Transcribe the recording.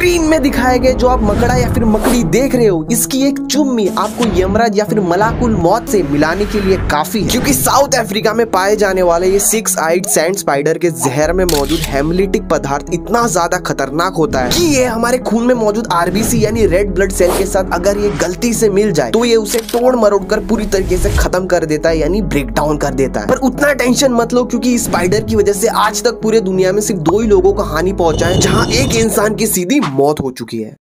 Screen में दिखाए गए जो आप मकड़ा या फिर मकड़ी देख रहे हो, इसकी एक चुम्मी आपको यमराज या फिर मलाकुल मौत से मिलाने के लिए काफ़ी है। क्योंकि साउथ अफ्रीका में पाए जाने वाले ये सिक्स आइड सैंड स्पाइडर के जहर में मौजूद हेमलिटिक पदार्थ इतना ज़्यादा खतरनाक होता है कि ये हमारे खून में मौजूद आरबीसी यानी रेड ब्लड सेल के साथ अगर ये गलती से मिल जाए तो ये उसे तोड़ मरोड़ कर पूरी तरीके से खत्म कर देता है, यानी ब्रेक डाउन कर देता है। पर उतना टेंशन मत लो, क्योंकि स्पाइडर की वजह से आज तक पूरे दुनिया में सिर्फ़ दो ही लोगों को हानि पहुँचा है, जहाँ एक इंसान की सीधी मौत हो चुकी है।